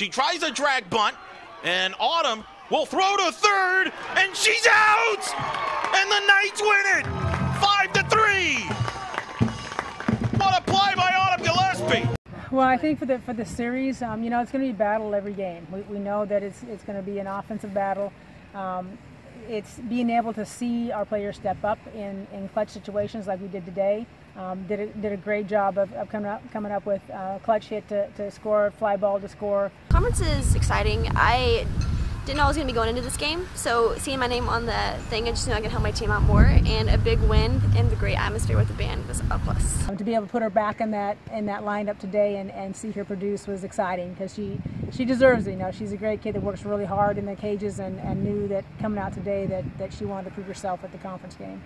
She tries a drag bunt, and Autumn will throw to third, and she's out! And the Knights win it! Five to three! What a play by Autumn Gillispie! Well, I think for the for the series, um, you know, it's going to be battle every game. We, we know that it's it's going to be an offensive battle. Um, it's being able to see our players step up in, in clutch situations like we did today. Um, did, a, did a great job of, of coming up coming up with uh, clutch hit to, to score, fly ball to score. Conference is exciting. I didn't know I was going to be going into this game, so seeing my name on the thing, I just knew I could help my team out more. And a big win and the great atmosphere with the band was a plus. Um, to be able to put her back in that in that lineup today and, and see her produce was exciting because she she deserves it. You know, she's a great kid that works really hard in the cages and, and knew that coming out today that, that she wanted to prove herself at the conference game.